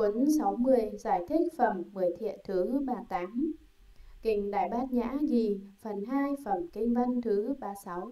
Cuốn 60 giải thích phẩm 10 thiện thứ 38 Kinh Đại Bát Nhã Gì phần 2 phẩm Kinh Văn thứ 36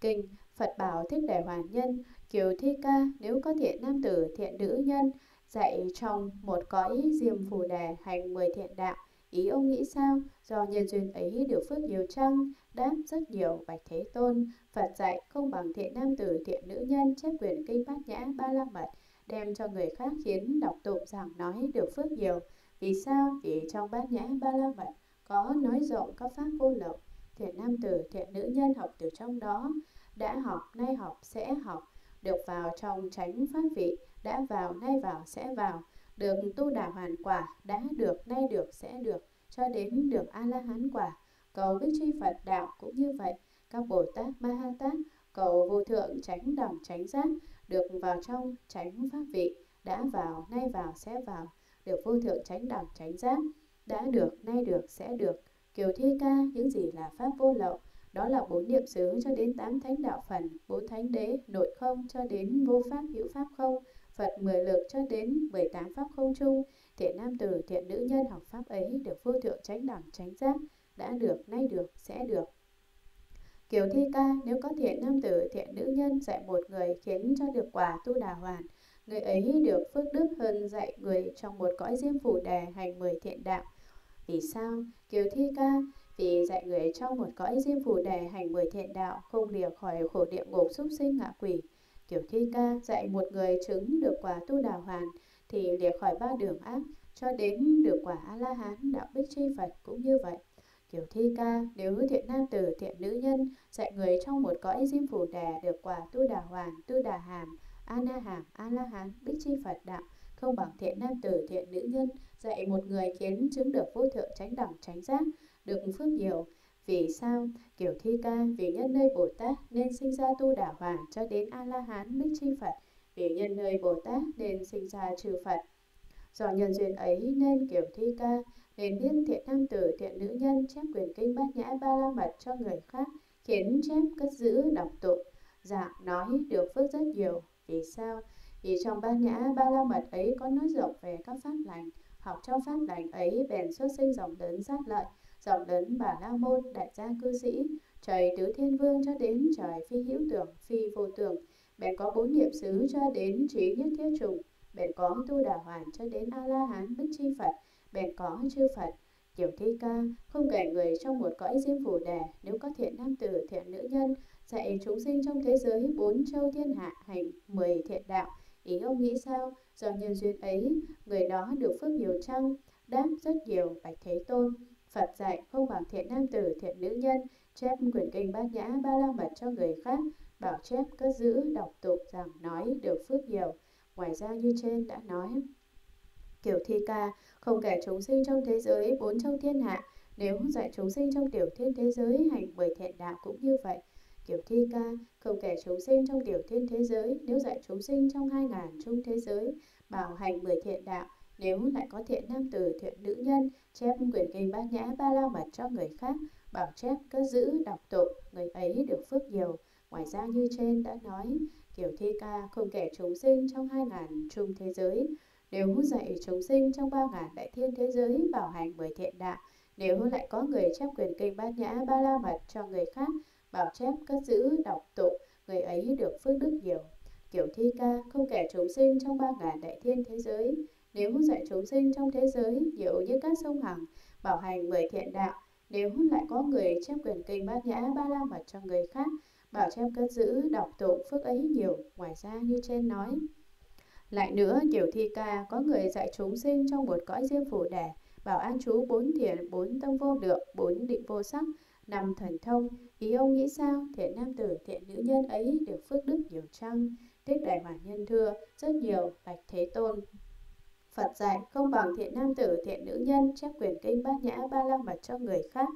Kinh Phật Bảo Thích Đại Hoàn Nhân, Kiều Thi Ca, nếu có thiện nam tử, thiện nữ nhân, dạy trong một cõi diêm phù đề hành 10 thiện đạo, Ý ông nghĩ sao? Do nhân duyên ấy được phước nhiều chăng? Đáp, rất nhiều, bạch thế tôn Phật dạy, không bằng thiện nam tử, thiện nữ nhân, chép quyền kinh bát nhã ba la mật đem cho người khác khiến đọc tụng rằng nói được phước nhiều. Vì sao? Vì trong bát nhã ba la mật có nói rộng các pháp vô lậu. Thiện nam tử, thiện nữ nhân học từ trong đó, đã học, nay học, sẽ học, được vào trong tránh pháp vị, đã vào, nay vào, sẽ vào, được tu đà hoàn quả, đã được, nay được, sẽ được, cho đến được A-la-hán quả. Cầu Bích tri Phật đạo cũng như vậy. Các Bồ Tát, Ma Ha Tát, cầu vô thượng tránh đẳng tránh giác, được vào trong tránh pháp vị, đã vào, nay vào, sẽ vào, được vô thượng tránh đẳng tránh giác, đã được, nay được, sẽ được. Kiều thi ca những gì là pháp vô lậu, đó là bốn niệm xứ cho đến tám thánh đạo phần, bốn thánh đế, nội không cho đến vô pháp hữu pháp không, Phật mười lực cho đến mười tám pháp không chung, thiện nam tử, thiện nữ nhân học pháp ấy được vô thượng tránh đẳng tránh giác, đã được, nay được, sẽ được. Kiều thi ca nếu có thiện nam tử, thiện nữ nhân dạy một người khiến cho được quả tu đà hoàn, người ấy được phước đức hơn dạy người trong một cõi diêm phủ đề hành mười thiện đạo. Vì sao? Kiều thi ca vì dạy người trong một cõi diêm phủ đề hành mười thiện đạo không lìa khỏi khổ địa ngục súc sinh ngạ quỷ. Kiều thi ca dạy một người chứng được quả tu đà hoàn thì lìa khỏi ba đường ác cho đến được quả A-la-hán đạo bích chi Phật cũng như vậy. Kiểu thi ca, nếu thiện nam tử, thiện nữ nhân, dạy người trong một cõi diêm phủ đà được quả tu đà hoàn, tu đà hàm, ana hàm, a la hán, bích chi Phật đạo, không bằng thiện nam tử, thiện nữ nhân, dạy một người khiến chứng được vô thượng tránh đẳng tránh giác, được phước nhiều. Vì sao? Kiểu thi ca, vì nhân nơi Bồ Tát nên sinh ra tu đà hoàn cho đến A-la-hán bích chi Phật, vì nhân nơi Bồ Tát nên sinh ra trừ Phật. Do nhân duyên ấy nên kiểu thi ca, nên biết thiện nam tử, thiện nữ nhân chép quyền kinh bát nhã ba la mật cho người khác, khiến chép cất giữ đọc tụng, dạng nói được phước rất nhiều. Vì sao? Vì trong bát nhã ba la mật ấy có nói rộng về các pháp lành, học trong pháp lành ấy bèn xuất sinh dòng lớn sát lợi, dòng lớn bà la môn, đại gia cư sĩ, trời tứ thiên vương cho đến trời phi hữu tưởng, phi vô tưởng, bèn có bốn niệm xứ cho đến trí nhất thiết trùng, bèn có tu đà hoàn cho đến a la hán bích chi phật bèn có chư Phật. Tiểu thi ca, không kể người trong một cõi diêm phủ đề, nếu có thiện nam tử, thiện nữ nhân, dạy chúng sinh trong thế giới bốn châu thiên hạ hành mười thiện đạo. Ý ông nghĩ sao? Do nhân duyên ấy, người đó được phước nhiều chăng? Đáp rất nhiều, bạch thế tôn. Phật dạy không bằng thiện nam tử, thiện nữ nhân, chép quyển kinh bát nhã ba la mật cho người khác, bảo chép cất giữ, đọc tụng rằng nói được phước nhiều. Ngoài ra như trên đã nói, Kiểu thi ca, không kể chúng sinh trong thế giới bốn châu thiên hạ, nếu dạy chúng sinh trong tiểu thiên thế giới hành mười thiện đạo cũng như vậy. Kiểu thi ca, không kể chúng sinh trong tiểu thiên thế giới, nếu dạy chúng sinh trong hai ngàn trung thế giới, bảo hành mười thiện đạo, nếu lại có thiện nam tử, thiện nữ nhân, chép quyển kinh bát nhã ba la mật cho người khác, bảo chép cất giữ, đọc tụng, người ấy được phước nhiều. Ngoài ra như trên đã nói, kiểu thi ca không kể chúng sinh trong hai ngàn trung thế giới, nếu dạy chúng sinh trong ba ngàn đại thiên thế giới bảo hành mười thiện đạo, nếu lại có người chép quyền kinh bát nhã ba la mật cho người khác, bảo chép cất giữ đọc tụng, người ấy được phước đức nhiều. Kiểu thi ca không kể chúng sinh trong ba ngàn đại thiên thế giới, nếu dạy chúng sinh trong thế giới nhiều như các sông hằng, bảo hành mười thiện đạo, nếu lại có người chép quyền kinh bát nhã ba la mật cho người khác, bảo chép cất giữ đọc tụng phước ấy nhiều, ngoài ra như trên nói. Lại nữa, kiểu thi ca có người dạy chúng sinh trong một cõi diêm phủ đẻ, bảo an chú bốn thiện, bốn tâm vô lượng, bốn định vô sắc, năm thần thông. Ý ông nghĩ sao? Thiện nam tử, thiện nữ nhân ấy được phước đức nhiều chăng? Tích đại hoàn nhân thưa, rất nhiều, bạch thế tôn. Phật dạy không bằng thiện nam tử, thiện nữ nhân chép quyền kinh bát nhã ba la mật cho người khác,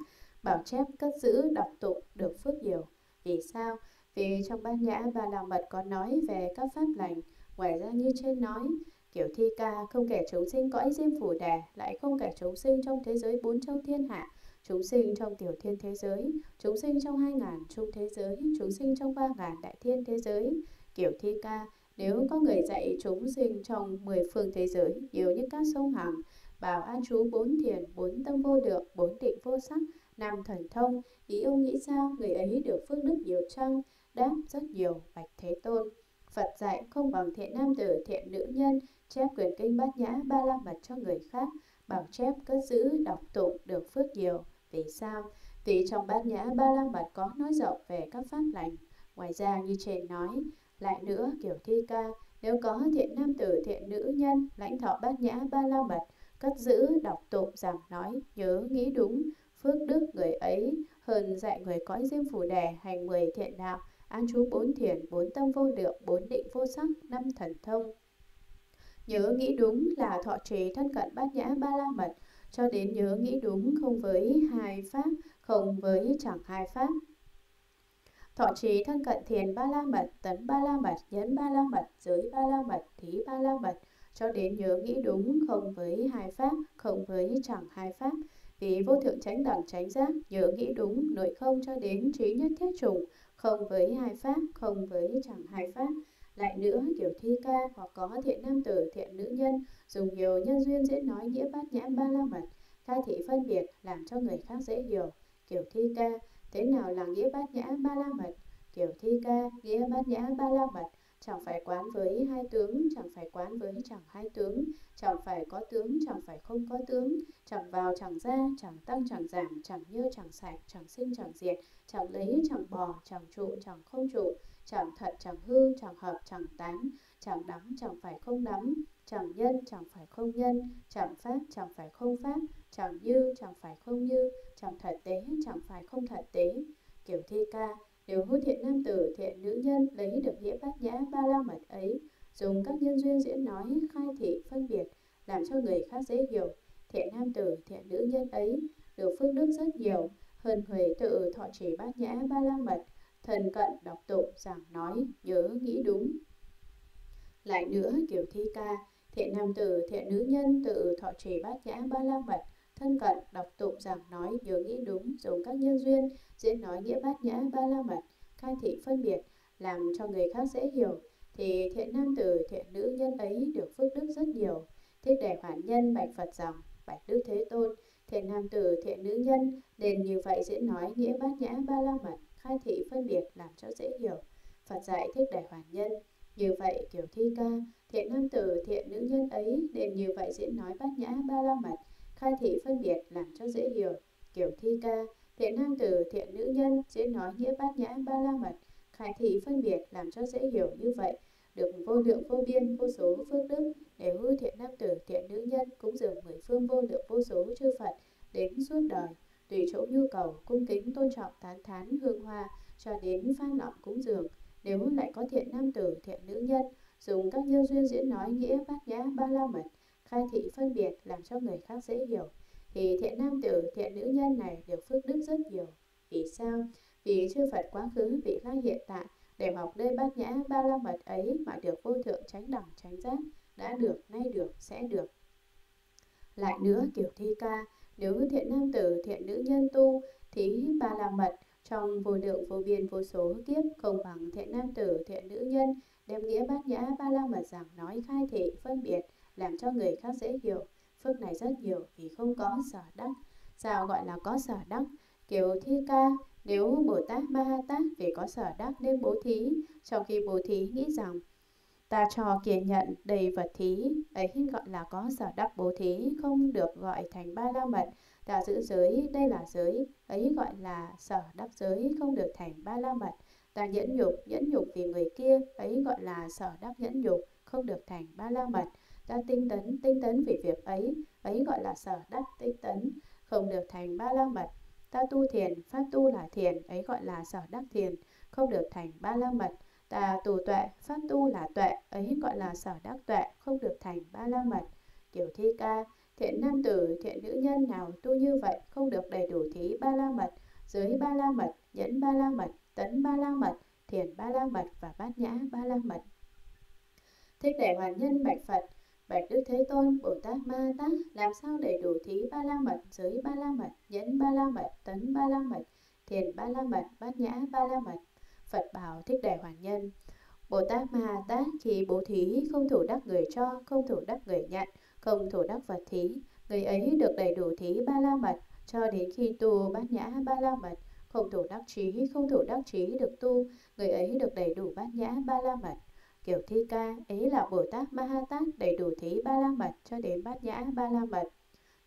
bảo chép cất giữ đọc tụng được phước nhiều. Vì sao? Vì trong bát nhã ba la mật có nói về các pháp lành, Ngoài ra như trên nói, kiểu thi ca không kể chúng sinh cõi diêm phủ đà, lại không kể chúng sinh trong thế giới bốn châu thiên hạ, chúng sinh trong tiểu thiên thế giới, chúng sinh trong hai ngàn trung thế giới, chúng sinh trong ba ngàn đại thiên thế giới. Kiểu thi ca, nếu có người dạy chúng sinh trong mười phương thế giới nhiều như các sông hằng bảo an chú bốn thiền bốn tâm vô lượng bốn định vô sắc nam thần thông ý ông nghĩ sao người ấy được phước đức nhiều chăng? Đáp rất nhiều bạch thế tôn phật dạy không bằng thiện nam tử, thiện nữ nhân, chép quyền kinh bát nhã, ba la mật cho người khác. Bảo chép cất giữ, đọc tụng được phước nhiều. Vì sao? Vì trong bát nhã, ba la mật có nói rộng về các pháp lành. Ngoài ra như trên nói, lại nữa, kiểu thi ca, nếu có thiện nam tử, thiện nữ nhân, lãnh thọ bát nhã, ba la mật, cất giữ, đọc tụng, giảng nói, nhớ, nghĩ đúng, phước đức người ấy, hơn dạy người cõi diêm phù đề hành mười thiện đạo an trú bốn thiền, bốn tâm vô lượng, bốn định vô sắc, năm thần thông. Nhớ nghĩ đúng là thọ trì thân cận bát nhã ba la mật, cho đến nhớ nghĩ đúng không với hai pháp, không với chẳng hai pháp. Thọ trì thân cận thiền ba la mật, tấn ba la mật nhấn ba la mật, giới ba la mật, thí ba la mật, cho đến nhớ nghĩ đúng không với hai pháp, không với chẳng hai pháp. Vì vô thượng chánh đẳng chánh giác, nhớ nghĩ đúng, nội không cho đến trí nhất thiết trùng không với hai pháp, không với chẳng hai pháp. Lại nữa kiểu thi ca hoặc có thiện nam tử, thiện nữ nhân, dùng nhiều nhân duyên diễn nói nghĩa bát nhã ba la mật, khai thị phân biệt, làm cho người khác dễ hiểu. Kiểu thi ca, thế nào là nghĩa bát nhã ba la mật? Kiểu thi ca, nghĩa bát nhã ba la mật chẳng phải quán với hai tướng, chẳng phải quán với chẳng hai tướng. Chẳng phải có tướng, chẳng phải không có tướng. Chẳng vào, chẳng ra, chẳng tăng, chẳng giảm, chẳng như chẳng sạch chẳng sinh chẳng diệt. Chẳng lấy, chẳng bỏ chẳng trụ, chẳng không trụ. Chẳng thật chẳng hư, chẳng hợp, chẳng tán. Chẳng đắm chẳng phải không đắm chẳng nhân, chẳng phải không nhân. Chẳng pháp, chẳng phải không pháp. Chẳng như, chẳng phải không như. Chẳng thật tế, chẳng phải không thật tế. Kiểu thi ca nếu hữu thiện nam tử, thiện nữ nhân, lấy được nghĩa bát nhã ba la mật ấy, dùng các nhân duyên diễn nói, khai thị, phân biệt, làm cho người khác dễ hiểu. Thiện nam tử, thiện nữ nhân ấy, được phước đức rất nhiều, hơn huệ tự thọ trì bát nhã ba la mật thần cận đọc tụng, giảng nói, nhớ, nghĩ đúng. Lại nữa, kiểu thi ca, thiện nam tử, thiện nữ nhân tự thọ trì bát nhã ba la mật thân cận, đọc tụng, giảng nói, nhớ nghĩ đúng dùng các nhân duyên, diễn nói nghĩa bát nhã, ba la mật, khai thị, phân biệt, làm cho người khác dễ hiểu. Thì thiện nam tử, thiện nữ nhân ấy được phước đức rất nhiều. Thích đề hoàn nhân, bạch phật rằng bạch đức thế tôn. Thiện nam tử, thiện nữ nhân, nên như vậy diễn nói nghĩa bát nhã, ba la mật, khai thị, phân biệt, làm cho dễ hiểu. Phật dạy thích đề hoàn nhân. Như vậy, kiểu thi ca, thiện nam tử, thiện nữ nhân ấy, nên như vậy diễn nói bát nhã, ba la mật khai thị phân biệt làm cho dễ hiểu. Kiểu thi ca, thiện nam tử, thiện nữ nhân diễn nói nghĩa bát nhã, ba la mật. Khai thị phân biệt làm cho dễ hiểu như vậy, được vô lượng vô biên, vô số phước đức. Để hư thiện nam tử, thiện nữ nhân cũng dường mười phương vô lượng vô số chư phật đến suốt đời. Tùy chỗ nhu cầu, cung kính, tôn trọng, tán thán, hương hoa, cho đến phan lọng cúng dường. Nếu lại có thiện nam tử, thiện nữ nhân, dùng các nhân duyên diễn nói nghĩa bát nhã, ba la mật khai thị phân biệt làm cho người khác dễ hiểu. Thì thiện nam tử, thiện nữ nhân này được phước đức rất nhiều. Vì sao? Vì chư phật quá khứ, vị lai hiện tại để học nơi bát nhã, ba la mật ấy mà được vô thượng tránh đẳng tránh giác, đã được, nay được, sẽ được. Lại nữa kiểu thi ca, nếu thiện nam tử, thiện nữ nhân tu, thí ba la mật trong vô lượng, vô biên, vô số kiếp không bằng thiện nam tử, thiện nữ nhân, đem nghĩa bát nhã, ba la mật giảng nói khai thị, phân biệt làm cho người khác dễ hiểu. Phước này rất nhiều vì không có sở đắc. Sao gọi là có sở đắc? Kiểu thi ca, nếu bồ tát ma ha tát vì có sở đắc nên bố thí. Trong khi bố thí nghĩ rằng, ta cho kia nhận đầy vật thí, ấy gọi là có sở đắc bố thí, không được gọi thành ba la mật. Ta giữ giới, đây là giới, ấy gọi là sở đắc giới, không được thành ba la mật. Ta nhẫn nhục nhẫn nhục vì người kia, ấy gọi là sở đắc nhẫn nhục, không được thành ba la mật ta tinh tấn tinh tấn vì việc ấy ấy gọi là sở đắc tinh tấn, không được thành ba la mật. Ta tu thiền pháp tu là thiền, ấy gọi là sở đắc thiền, không được thành ba la mật. Ta tu tuệ pháp tu là tuệ, ấy gọi là sở đắc tuệ, không được thành ba la mật. Kiểu thi ca, thiện nam tử, thiện nữ nhân nào tu như vậy, không được đầy đủ thí ba la mật. Dưới ba la mật, nhẫn ba la mật, tấn ba la mật, thiền ba la mật và bát nhã ba la mật. Thích để hoàn nhân bạch phật bạch đức thế tôn bồ tát ma tát làm sao đầy đủ thí ba la mật giới ba la mật nhẫn ba la mật tấn ba la mật thiền ba la mật bát nhã ba la mật? Phật bảo thích đại hoàn nhân Bồ Tát Ma Tát khi bố thí không thủ đắc người cho, không thủ đắc người nhận, không thủ đắc vật thí, người ấy được đầy đủ thí ba la mật cho đến khi tu bát nhã ba la mật, không thủ đắc trí, không thủ đắc trí được tu, người ấy được đầy đủ bát nhã ba la mật. Kiểu thi ca ấy là Bồ Tát Ma Ha Tát đầy đủ thí ba la mật cho đến bát nhã ba la mật.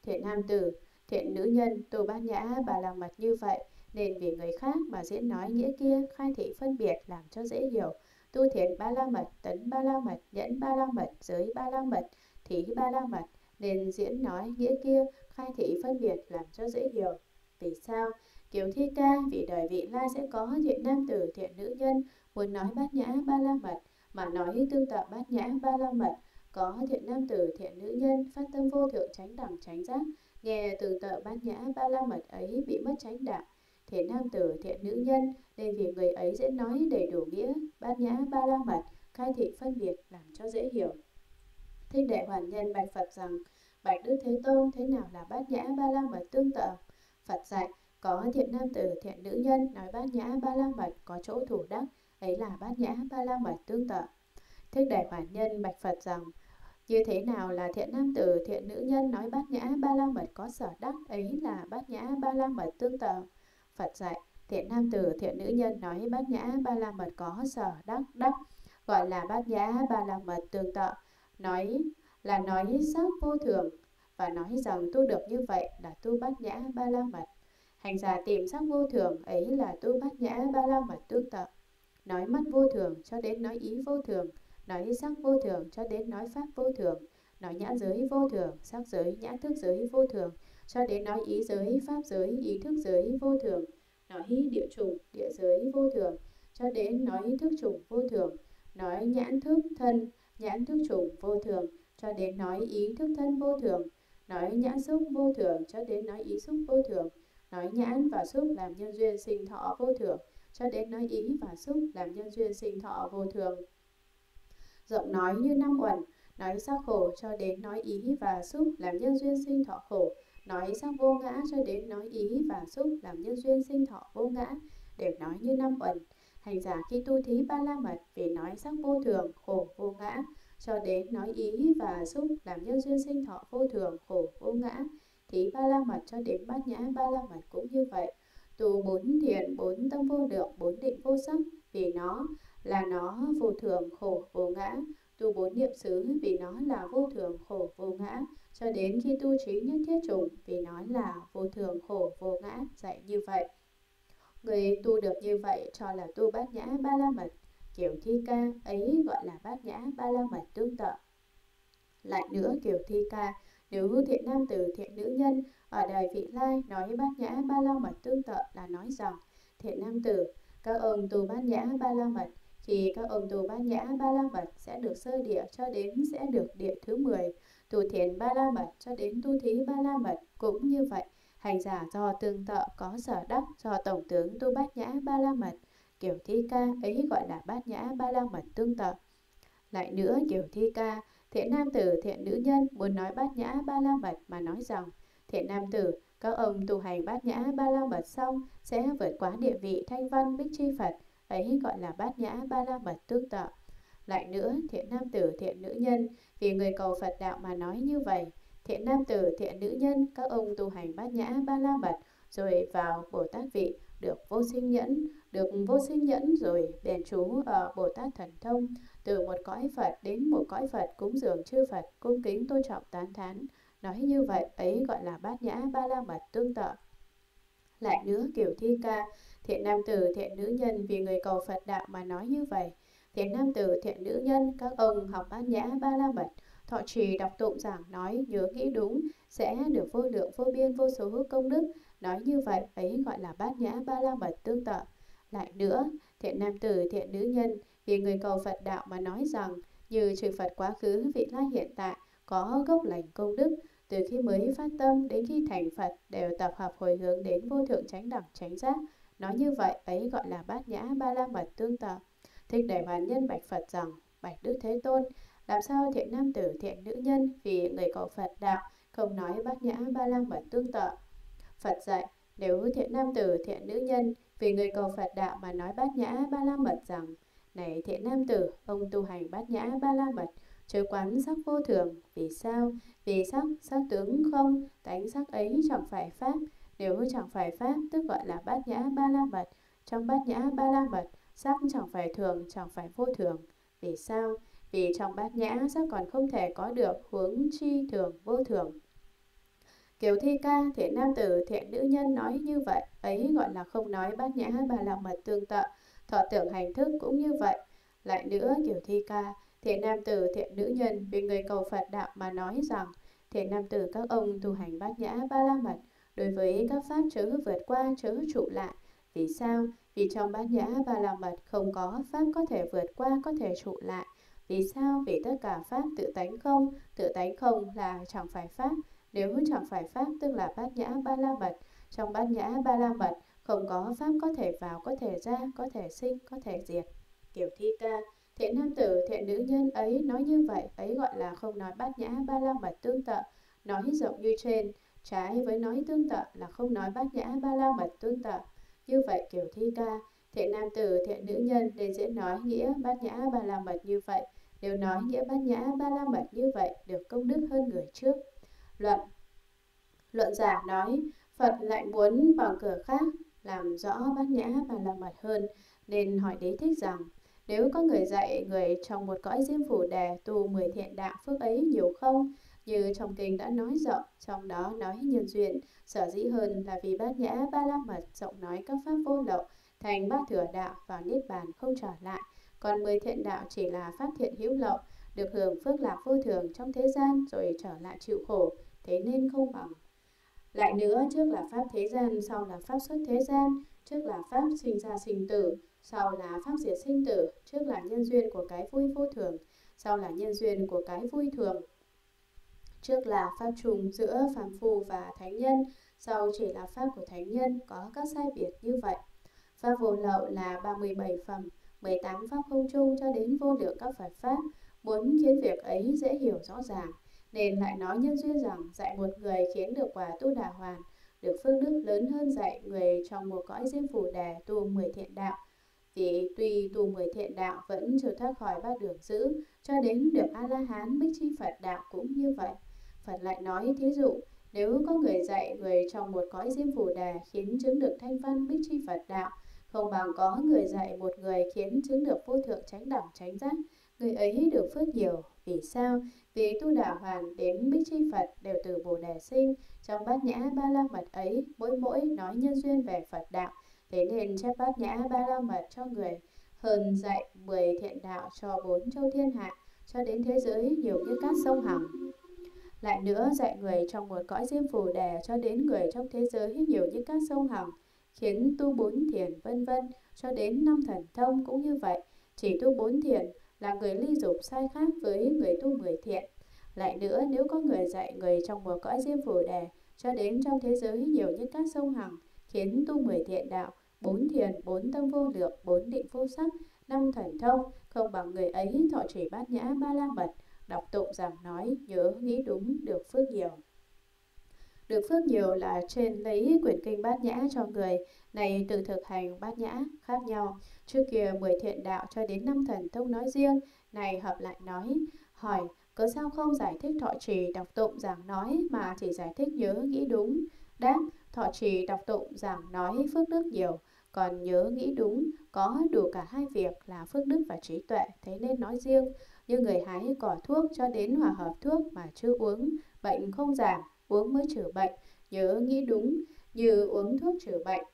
Thiện nam tử, thiện nữ nhân tu bát nhã ba la mật như vậy, nên vì người khác mà diễn nói nghĩa kia khai thị phân biệt làm cho dễ hiểu. Tu thiện ba la mật, tấn ba la mật, nhẫn ba la mật, giới ba la mật, thí ba la mật, nên diễn nói nghĩa kia khai thị phân biệt làm cho dễ hiểu. Vì sao? Kiểu thi ca vì đời vị lai sẽ có thiện nam tử, thiện nữ nhân muốn nói bát nhã ba la mật mà nói tương tự bát nhã ba la mật có thiện nam tử, thiện nữ nhân phát tâm vô thượng tránh đẳng tránh giác nghe tương tự bát nhã ba la mật ấy bị mất tránh đạo thiện nam tử, thiện nữ nhân nên vì người ấy dễ nói đầy đủ nghĩa bát nhã ba la mật khai thị phân biệt làm cho dễ hiểu. Thích đệ Hoàn Nhân bạch Phật rằng Bạch Đức Thế Tôn thế nào là bát nhã ba la mật tương tự? Phật dạy có thiện nam tử, thiện nữ nhân nói bát nhã ba la mật có chỗ thủ đắc ấy là bát nhã ba la mật tương tự. Thích Đại Hoàn Nhân bạch Phật rằng như thế nào là thiện nam tử, thiện nữ nhân nói bát nhã ba la mật có sở đắc ấy là bát nhã ba la mật tương tự. Phật dạy thiện nam tử, thiện nữ nhân nói bát nhã ba la mật có sở đắc đắc gọi là bát nhã ba la mật tương tự. Nói là nói sắc vô thường và nói rằng tu được như vậy là tu bát nhã ba la mật. Hành giả tìm sắc vô thường ấy là tu bát nhã ba la mật tương tự. Nói mắt vô thường cho đến nói ý vô thường, nói sắc vô thường cho đến nói pháp vô thường, nói nhãn giới vô thường, sắc giới, nhãn thức giới vô thường, cho đến nói ý giới, pháp giới, ý thức giới vô thường, nói địa chủng, địa giới vô thường, cho đến nói thức chủng vô thường, nói nhãn thức thân, nhãn thức chủng vô thường, cho đến nói ý thức thân vô thường, nói nhãn xúc vô thường, cho đến nói ý xúc vô thường, nói nhãn và xúc làm nhân duyên sinh thọ vô thường, cho đến nói ý và xúc làm nhân duyên sinh thọ vô thường. Rộng nói như năm uẩn, nói sắc khổ cho đến nói ý và xúc làm nhân duyên sinh thọ khổ, nói sắc vô ngã cho đến nói ý và xúc làm nhân duyên sinh thọ vô ngã, đều nói như năm uẩn. Hành giả khi tu thí ba la mật vì nói sắc vô thường, khổ vô ngã, cho đến nói ý và xúc làm nhân duyên sinh thọ vô thường, khổ vô ngã. Thí ba la mật cho đến bát nhã ba la mật cũng như vậy. Tu bốn thiền, bốn tâm vô lượng, bốn định vô sắc, vì nó là nó vô thường, khổ, vô ngã. Tu bốn niệm xứ vì nó là vô thường, khổ, vô ngã. Cho đến khi tu trí nhất thiết trùng vì nó là vô thường, khổ, vô ngã, dạy như vậy. Người tu được như vậy cho là tu bát nhã ba la mật, kiểu thi ca ấy gọi là bát nhã ba la mật tương tự. Lại nữa kiểu thi ca, nếu thiện nam tử thiện nữ nhân ở đời vị lai nói bát nhã ba la mật tương tự là nói rằng thiện nam tử, các ông tu bát nhã ba la mật, thì các ông tu bát nhã ba la mật sẽ được sơ địa cho đến sẽ được địa thứ 10, tu thiện ba la mật cho đến tu thí ba la mật cũng như vậy. Hành giả do tương tự có sở đắc do tổng tướng tu bát nhã ba la mật, kiểu thi ca ấy gọi là bát nhã ba la mật tương tự. Lại nữa kiểu thi ca, thiện nam tử thiện nữ nhân muốn nói bát nhã ba la mật mà nói rằng thiện nam tử các ông tu hành bát nhã ba la mật xong sẽ vượt quá địa vị thanh văn bích chi Phật, ấy gọi là bát nhã ba la mật tương tự. Lại nữa, thiện nam tử, thiện nữ nhân, vì người cầu Phật đạo mà nói như vậy, thiện nam tử, thiện nữ nhân, các ông tu hành bát nhã ba la mật, rồi vào Bồ Tát vị, được vô sinh nhẫn, được vô sinh nhẫn rồi đền trú ở Bồ Tát thần thông, từ một cõi Phật đến một cõi Phật cúng dường chư Phật, cung kính tôn trọng tán thán. Nói như vậy, ấy gọi là bát nhã ba la mật tương tự. Lại nữa kiểu thi ca, thiện nam tử, thiện nữ nhân vì người cầu Phật đạo mà nói như vậy. Thiện nam tử, thiện nữ nhân, các ông học bát nhã ba la mật, thọ trì đọc tụng giảng nói nhớ nghĩ đúng sẽ được vô lượng vô biên vô số công đức nói như vậy ấy gọi là bát nhã ba la mật tương tự lại nữa thiện nam tử thiện nữ nhân vì người cầu phật đạo mà nói rằng như trừ phật quá khứ vị lai hiện tại có gốc lành công đức từ khi mới phát tâm đến khi thành phật đều tập hợp hồi hướng đến vô thượng chánh đẳng chánh giác nói như vậy ấy gọi là bát nhã ba la mật tương tự thích đại hoàn nhân bạch phật rằng bạch đức thế tôn làm sao thiện nam tử thiện nữ nhân vì người cầu Phật đạo không nói bát nhã ba la mật tương tự. Phật dạy, nếu thiện nam tử thiện nữ nhân vì người cầu Phật đạo mà nói bát nhã ba la mật rằng Này thiện nam tử, ông tu hành bát nhã ba la mật, chớ quán sắc vô thường. Vì sao? Vì sắc, sắc tướng không, tánh sắc ấy chẳng phải pháp. Nếu chẳng phải pháp, tức gọi là bát nhã ba la mật. Trong bát nhã ba la mật, sắc chẳng phải thường, chẳng phải vô thường. Vì sao? Vì trong bát nhã sắc còn không thể có được hướng chi thường vô thường. Kiều Thi Ca, thiện nam tử, thiện nữ nhân nói như vậy, ấy gọi là không nói bát nhã ba la mật tương tự, thọ tưởng hành thức cũng như vậy. Lại nữa, Kiều Thi Ca, thiện nam tử, thiện nữ nhân vì người cầu Phật đạo mà nói rằng, thiện nam tử các ông tu hành bát nhã ba la mật, đối với các pháp chớ vượt qua chớ trụ lại. Vì sao? Vì trong bát nhã ba la mật không có pháp có thể vượt qua, có thể trụ lại. Vì sao? Vì tất cả pháp tự tánh không, tự tánh không là chẳng phải pháp. Nếu chẳng phải pháp tức là bát nhã ba la mật. Trong bát nhã ba la mật không có pháp có thể vào, có thể ra, có thể sinh, có thể diệt. Kiểu thi ca, thiện nam tử, thiện nữ nhân ấy nói như vậy, ấy gọi là không nói bát nhã ba la mật tương tự, nói rộng như trên. Trái với nói tương tự là không nói bát nhã ba la mật tương tự. Như vậy kiểu thi ca, thiện nam tử, thiện nữ nhân nên dễ nói nghĩa bát nhã ba la mật như vậy. Nếu nói nghĩa bát nhã ba la mật như vậy, được công đức hơn người trước. Luận Luận giả nói, Phật lại muốn bằng cửa khác làm rõ bát nhã ba la mật hơn, nên hỏi đế thích rằng, nếu có người dạy người trong một cõi diêm phủ đề tu mười thiện đạo phước ấy nhiều không? Như trong kinh đã nói rộng, trong đó nói nhân duyên, sở dĩ hơn là vì bát nhã ba la mật rộng nói các pháp vô lậu, thành ba thừa đạo và niết bàn không trở lại. Còn mười thiện đạo chỉ là pháp thiện hữu lậu, được hưởng phước lạc vô thường trong thế gian rồi trở lại chịu khổ, thế nên không bằng. Lại nữa, trước là pháp thế gian, sau là pháp xuất thế gian, trước là pháp sinh ra sinh tử, sau là pháp diệt sinh tử, trước là nhân duyên của cái vui vô thường, sau là nhân duyên của cái vui thường. Trước là pháp trùng giữa phàm phu và thánh nhân, sau chỉ là pháp của thánh nhân có các sai biệt như vậy. Pháp vô lậu là 37 phẩm, 18 pháp không chung cho đến vô lượng các Phật pháp, muốn khiến việc ấy dễ hiểu rõ ràng, nên lại nói nhân duyên rằng dạy một người khiến được quả tu đà hoàn, được phương đức lớn hơn dạy người trong một cõi diêm phủ đè tu 10 thiện đạo. Vì tuy tu 10 thiện đạo vẫn chưa thoát khỏi ba đường dữ, cho đến được A-la-hán bích chi Phật đạo cũng như vậy. Phật lại nói thí dụ, nếu có người dạy người trong một cõi diêm phù đà khiến chứng được thanh văn bích chi Phật đạo, không bằng có người dạy một người khiến chứng được vô thượng tránh đẳng tránh giác, người ấy được phước nhiều. Vì sao? Vì tu đà hoàn đến bích chi Phật đều từ Bồ Đề sinh, trong bát nhã ba la mật ấy, mỗi mỗi nói nhân duyên về Phật đạo, thế nên chép bát nhã ba la mật cho người, hơn dạy 10 thiện đạo cho bốn châu thiên hạ, cho đến thế giới nhiều như các sông hằng. Lại nữa dạy người trong một cõi diêm phù đà cho đến người trong thế giới nhiều như các sông hằng, khiến tu bốn thiền vân vân cho đến năm thần thông cũng như vậy. Chỉ tu bốn thiền là người ly dục sai khác với người tu mười thiện. Lại nữa, nếu có người dạy người trong một cõi diêm phù đà cho đến trong thế giới nhiều như các sông hằng, khiến tu mười thiện đạo, bốn thiền, bốn tâm vô lượng, bốn định vô sắc, năm thần thông, không bằng người ấy thọ trì bát nhã ba la mật, đọc tụng giảng nói, nhớ nghĩ đúng, được phước nhiều. Được phước nhiều là trên lấy quyển kinh bát nhã cho người, này tự thực hành bát nhã khác nhau. Trước kia mười thiện đạo cho đến năm thần thông nói riêng, này hợp lại nói, hỏi, cớ sao không giải thích thọ trì đọc tụng giảng nói mà chỉ giải thích nhớ nghĩ đúng? Đáp, thọ trì đọc tụng giảng nói phước đức nhiều, còn nhớ nghĩ đúng có đủ cả hai việc là phước đức và trí tuệ, thế nên nói riêng. Như người hái cỏ thuốc cho đến hòa hợp thuốc mà chưa uống, bệnh không giảm, uống mới trừ bệnh, nhớ nghĩ đúng, như uống thuốc trừ bệnh.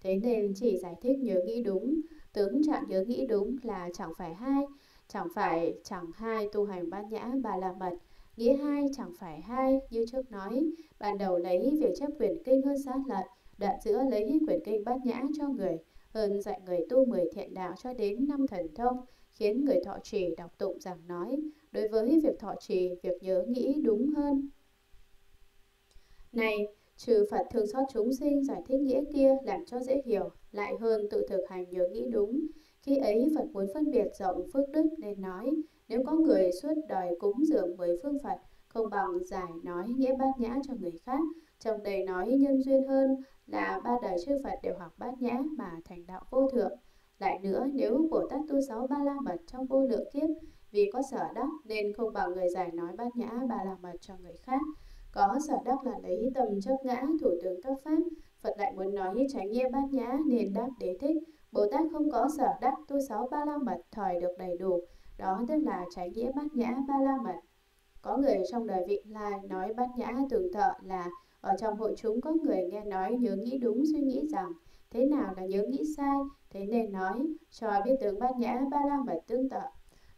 Thế nên chỉ giải thích nhớ nghĩ đúng, tướng trạng nhớ nghĩ đúng là chẳng phải hai, chẳng phải chẳng hai tu hành bát nhã bà la mật, nghĩa hai chẳng phải hai như trước nói, ban đầu lấy việc chép quyển kinh hơn sát lợi, đoạn giữa lấy quyển kinh bát nhã cho người, hơn dạy người tu mười thiện đạo cho đến năm thần thông, khiến người thọ trì đọc tụng giảng nói, đối với việc thọ trì, việc nhớ nghĩ đúng hơn. Này, trừ Phật thường xót chúng sinh giải thích nghĩa kia làm cho dễ hiểu, lại hơn tự thực hành nhớ nghĩ đúng. Khi ấy Phật muốn phân biệt rộng phước đức nên nói, nếu có người suốt đời cúng dường với phương Phật, không bằng giải nói nghĩa bát nhã cho người khác, trong đây nói nhân duyên hơn là ba đời chư Phật đều học bát nhã mà thành đạo vô thượng. Lại nữa, nếu Bồ Tát tu sáu ba la mật trong vô lượng kiếp, vì có sở đắc nên không bằng người giải nói bát nhã ba la mật cho người khác. Có sở đắc là lấy tầm chấp ngã thủ tướng các pháp, Phật lại muốn nói tránh nghiêm bát nhã nên đáp đế thích. Bồ Tát không có sở đắc tu sáu ba la mật thời được đầy đủ, đó tức là trái nghĩa bát nhã ba la mật. Có người trong đời vị lai nói bát nhã tưởng thợ là ở trong hội chúng có người nghe nói nhớ nghĩ đúng suy nghĩ rằng thế nào là nhớ nghĩ sai, thế nên nói cho biết tướng bát nhã ba la mật tương tự.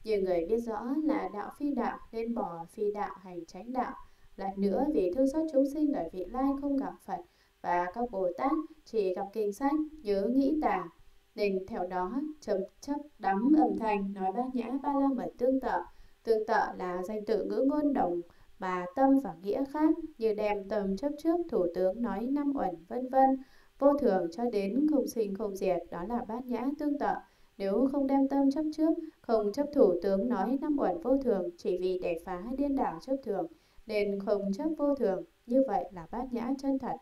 Nhiều người biết rõ là đạo phi đạo nên bỏ phi đạo hành tránh đạo. Lại nữa vì thương xót chúng sinh ở vị lai không gặp Phật và các Bồ Tát chỉ gặp kinh sách nhớ nghĩ tà nên theo đó chấm chấp đắm âm thanh nói bát nhã ba la mật tương tự tương tự là danh tự ngữ ngôn đồng mà tâm và nghĩa khác, như đem tâm chấp trước thủ tướng nói năm uẩn, vân vân. Vô thường cho đến không sinh không diệt, đó là bát nhã tương tự. Nếu không đem tâm chấp trước, không chấp thủ tướng nói năm uẩn vô thường, chỉ vì để phá điên đảo chấp thường, nên không chấp vô thường. Như vậy là bát nhã chân thật.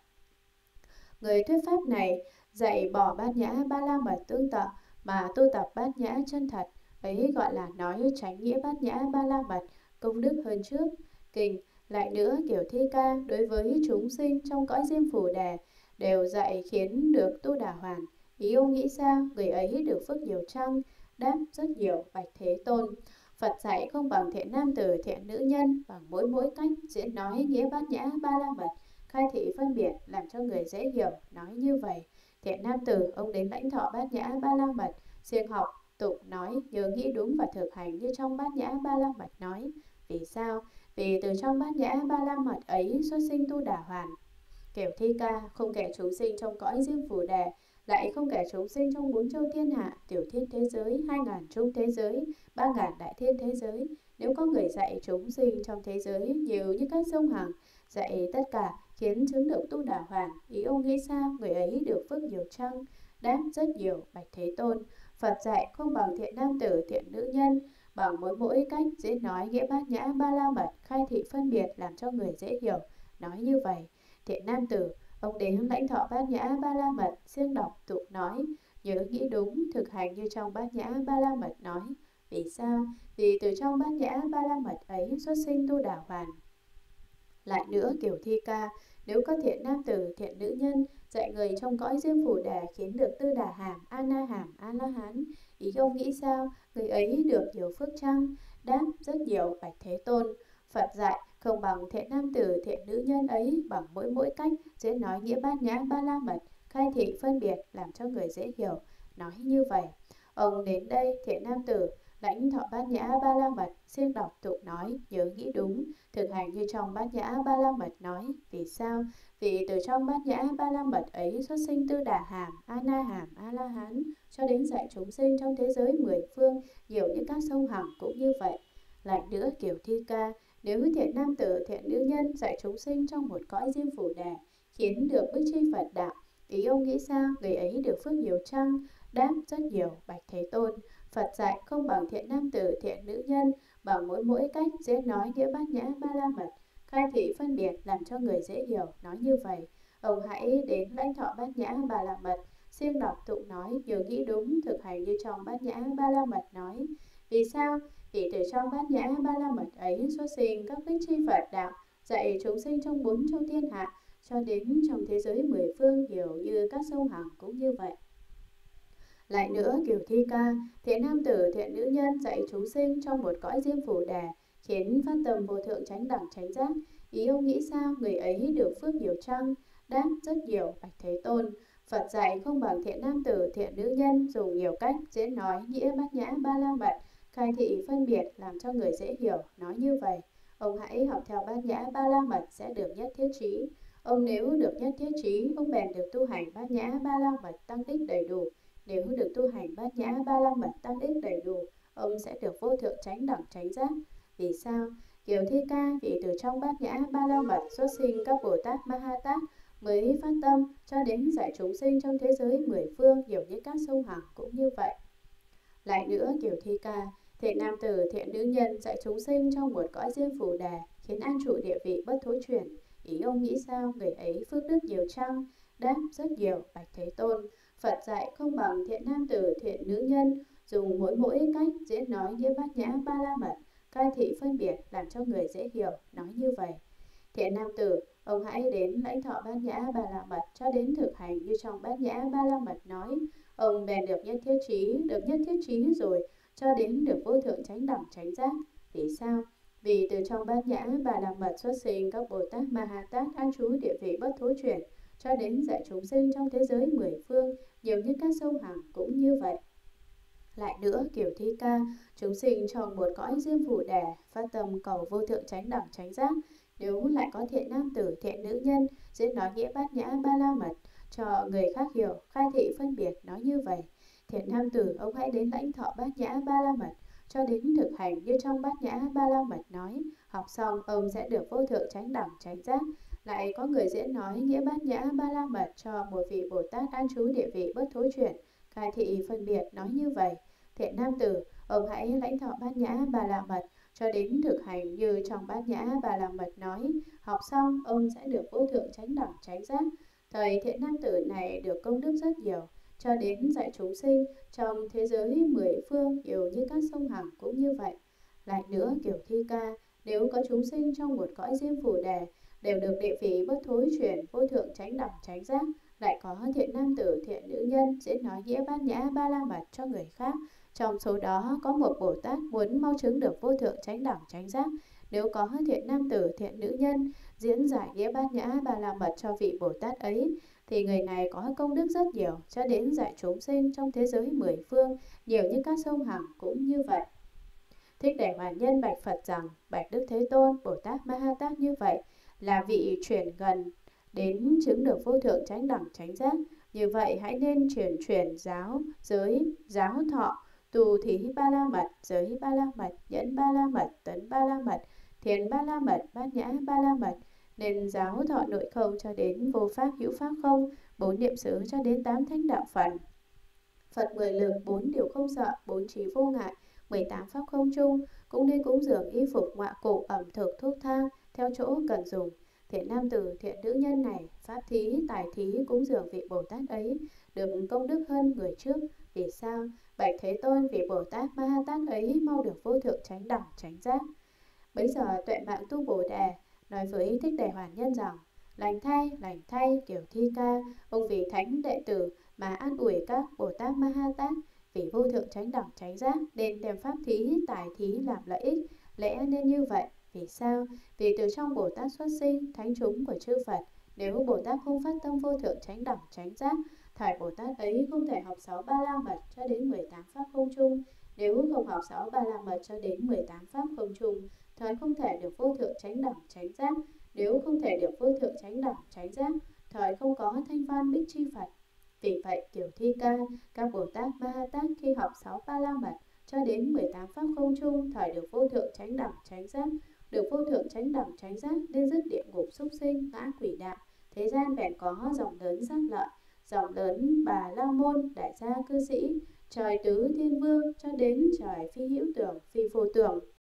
Người thuyết pháp này dạy bỏ bát nhã ba la mật tương tự, mà tu tập bát nhã chân thật. Ấy gọi là nói tránh nghĩa bát nhã ba la mật, công đức hơn trước kinh lại nữa kiểu thi ca đối với chúng sinh trong cõi diêm phù đề đều dạy khiến được tu đà hoàn ý ông nghĩ sao người ấy được phước nhiều chăng đáp rất nhiều bạch thế tôn Phật dạy không bằng thiện nam tử, thiện nữ nhân bằng mỗi mỗi cách diễn nói nghĩa bát nhã ba la mật, khai thị phân biệt làm cho người dễ hiểu, nói như vậy. Thiện nam tử, ông đến lãnh thọ bát nhã ba la mật, siêng học, tụng nói, nhớ nghĩ đúng và thực hành như trong bát nhã ba la mật nói. Vì sao? Vì từ trong bát nhã ba la mật ấy xuất sinh tu đà hoàn. Kiểu thi ca, không kể chúng sinh trong cõi riêng phủ đề, lại không kể chúng sinh trong bốn châu thiên hạ, tiểu thiên thế giới, hai ngàn trung thế giới, ba ngàn đại thiên thế giới. Nếu có người dạy chúng sinh trong thế giới nhiều như các sông hằng, dạy tất cả khiến chứng được tu đà hoàn, ý ông nghĩ sao người ấy được phước nhiều chăng? Đáp rất nhiều, bạch thế tôn. Phật dạy không bằng thiện nam tử, thiện nữ nhân, bằng mỗi mỗi cách dễ nói nghĩa bát nhã ba la mật, khai thị phân biệt làm cho người dễ hiểu. Nói như vậy, thiện nam tử, ông đến lãnh thọ bát nhã ba la mật, siêng đọc tụng nói, nhớ nghĩ đúng, thực hành như trong bát nhã ba la mật nói. Vì sao? Vì từ trong bát nhã ba la mật ấy xuất sinh tu đà hoàn. Lại nữa kiểu thi ca, nếu có thiện nam tử, thiện nữ nhân, dạy người trong cõi diêm phủ đề khiến được tư đà hàm, a na hàm, a la hán. Ý ông nghĩ sao? Người ấy được nhiều phước chăng? Đáp rất nhiều bạch thế tôn. Phật dạy không bằng thiện nam tử, thiện nữ nhân ấy bằng mỗi mỗi cách dễ nói nghĩa bát nhã ba la mật, khai thị phân biệt làm cho người dễ hiểu. Nói như vậy, ông đến đây thiện nam tử lãnh thọ bát nhã ba la mật siêng đọc tục nói nhớ nghĩ đúng. Thực hành như trong bát nhã ba la mật nói vì sao? Vì từ trong bát nhã ba la mật ấy xuất sinh tư đà hàm a na hàm a la hán cho đến dạy chúng sinh trong thế giới mười phương nhiều như các sông hằng cũng như vậy. Lại nữa kiểu thi ca nếu thiện nam tử thiện nữ nhân dạy chúng sinh trong một cõi diêm phủ đề khiến được bức chi phật đạo ý ông nghĩ sao? Người ấy được phước nhiều chăng? Đáp rất nhiều bạch thế tôn. Phật dạy không bằng thiện nam tử, thiện nữ nhân, bằng mỗi mỗi cách dễ nói nghĩa bát nhã ba la mật, khai thị phân biệt làm cho người dễ hiểu, nói như vậy. Ông hãy đến lãnh thọ bát nhã ba la mật, siêng đọc tụng nói, nhớ nghĩ đúng, thực hành như trong bát nhã ba la mật nói. Vì sao? Vì từ trong bát nhã ba la mật ấy xuất sinh các bích chi Phật đạo, dạy chúng sinh trong bốn châu thiên hạ, cho đến trong thế giới mười phương hiểu như các sông hằng cũng như vậy. Lại nữa kiểu thi ca, thiện nam tử thiện nữ nhân dạy chúng sinh trong một cõi diêm phủ đà, khiến phát tâm vô thượng tránh đẳng tránh giác. Ý ông nghĩ sao người ấy được phước nhiều chăng? Đáp rất nhiều, bạch thế tôn. Phật dạy không bằng thiện nam tử, thiện nữ nhân dùng nhiều cách dễ nói nghĩa bát nhã ba la mật, khai thị phân biệt làm cho người dễ hiểu, nói như vậy. Ông hãy học theo bát nhã ba la mật sẽ được nhất thiết trí. Ông nếu được nhất thiết trí, ông bèn được tu hành bát nhã ba la mật tăng tích đầy đủ. Nếu được tu hành bát nhã ba la mật tăng ích đầy đủ, ông sẽ được vô thượng tránh đẳng tránh giác. Vì sao? Kiều Thi Ca vì từ trong bát nhã ba la mật xuất sinh các Bồ Tát Ma Ha Tát mới phát tâm cho đến dạy chúng sinh trong thế giới mười phương hiểu như các sông hằng cũng như vậy. Lại nữa Kiều Thi Ca, thiện nam tử, thiện nữ nhân dạy chúng sinh trong một cõi riêng phù đà khiến an trụ địa vị bất thối chuyển. Ý ông nghĩ sao người ấy phước đức nhiều trăng Đáp rất nhiều, bạch Thế Tôn. Phật dạy không bằng thiện nam tử, thiện nữ nhân, dùng mỗi mỗi cách diễn nói nghĩa bát nhã ba la mật, cai thị phân biệt làm cho người dễ hiểu, nói như vậy. Thiện nam tử, ông hãy đến lãnh thọ bát nhã ba la mật cho đến thực hành như trong bát nhã ba la mật nói. Ông bèn được nhất thiết trí, được nhất thiết trí rồi, cho đến được vô thượng tránh đẳng tránh giác. Vì sao? Vì từ trong bát nhã bà la mật xuất sinh các Bồ Tát Ma Ha Tát an trú địa vị bất thối chuyển, cho đến dạy chúng sinh trong thế giới mười phương, nhiều nhất các sông hằng cũng như vậy. Lại nữa, kiểu thi ca, chúng sinh trong một cõi diêm phủ đẻ, phát tâm cầu vô thượng tránh đẳng tránh giác, nếu lại có thiện nam tử, thiện nữ nhân, diễn nói nghĩa bát nhã ba la mật, cho người khác hiểu, khai thị phân biệt, nói như vậy. Thiện nam tử, ông hãy đến lãnh thọ bát nhã ba la mật, cho đến thực hành như trong bát nhã ba la mật nói. Học xong, ông sẽ được vô thượng tránh đẳng tránh giác. Lại có người diễn nói nghĩa bát nhã ba la mật cho một vị Bồ Tát an trú địa vị bất thối chuyển, cai thị phân biệt nói như vậy. Thiện nam tử, ông hãy lãnh thọ bát nhã ba la mật, cho đến thực hành như trong bát nhã ba la mật nói. Học xong, ông sẽ được vô thượng chánh đẳng chánh giác. Thời thiện nam tử này được công đức rất nhiều, cho đến dạy chúng sinh trong thế giới mười phương nhiều như các sông hằng cũng như vậy. Lại nữa kiểu thi ca, nếu có chúng sinh trong một cõi diêm phủ đề, đều được địa vị bất thối chuyển vô thượng tránh đẳng tránh giác, lại có thiện nam tử thiện nữ nhân sẽ nói nghĩa bát nhã ba la mật cho người khác. Trong số đó có một Bồ Tát muốn mau chứng được vô thượng tránh đẳng tránh giác, nếu có thiện nam tử thiện nữ nhân diễn giải nghĩa bát nhã ba la mật cho vị Bồ Tát ấy, thì người này có công đức rất nhiều cho đến dạy chúng sinh trong thế giới mười phương, nhiều như các sông hằng cũng như vậy. Thích để Hoàn Nhân bạch Phật rằng, bạch Đức Thế Tôn, Bồ Tát Ma Ha Tát như vậy, là vị chuyển gần đến chứng được vô thượng chánh đẳng chánh giác. Như vậy hãy nên chuyển chuyển giáo, giới, giáo thọ, tù thí ba la mật, giới ba la mật, nhẫn ba la mật, tấn ba la mật, thiền ba la mật, bát nhã ba la mật, nên giáo thọ nội không cho đến vô pháp hữu pháp không, bốn niệm xứ cho đến tám thánh đạo phần. Phật mười lực, bốn điều không sợ, bốn trí vô ngại, 18 pháp không chung, cũng nên cúng dường y phục ngoại cụ ẩm thực thuốc thang theo chỗ cần dùng. Thiện nam tử, thiện nữ nhân này, pháp thí, tài thí cúng dường vị Bồ Tát ấy, được công đức hơn người trước. Vì sao? Bạch Thế Tôn vị Bồ Tát Ma Ha Tát ấy mau được vô thượng tránh đẳng tránh giác. Bây giờ tuệ mạng tu Bồ Đề nói với Thích Đề Hoàn Nhân rằng, lành thay, lành thay, kiểu thi ca, ông vị thánh đệ tử mà an ủi các Bồ Tát Ma Ha Tát, vì vô thượng tránh đẳng tránh giác nên đem pháp thí, tài thí làm lợi ích, lẽ nên như vậy. Vì sao? Vì từ trong Bồ Tát xuất sinh, thánh chúng của chư Phật, nếu Bồ Tát không phát tâm vô thượng tránh đẳng tránh giác, thải Bồ Tát ấy không thể học sáu ba la mật cho đến 18 pháp không chung. Nếu không học sáu ba la mật cho đến 18 pháp không chung, thời không thể được vô thượng tránh đẳng tránh giác. Nếu không thể được vô thượng tránh đẳng tránh giác, thời không có thanh văn bích chi Phật. Vì vậy, kiểu thi ca, các Bồ Tát Ma Tát khi học sáu ba la mật cho đến 18 pháp không chung, thời được vô thượng tránh đẳng tránh giác, được vô thượng chánh đẳng chánh giác nên dứt địa ngục súc sinh ngã quỷ đạo. Thế gian bèn có dòng lớn sát lợi, dòng lớn bà la môn đại gia cư sĩ, trời tứ thiên vương cho đến trời phi hữu tưởng phi vô tưởng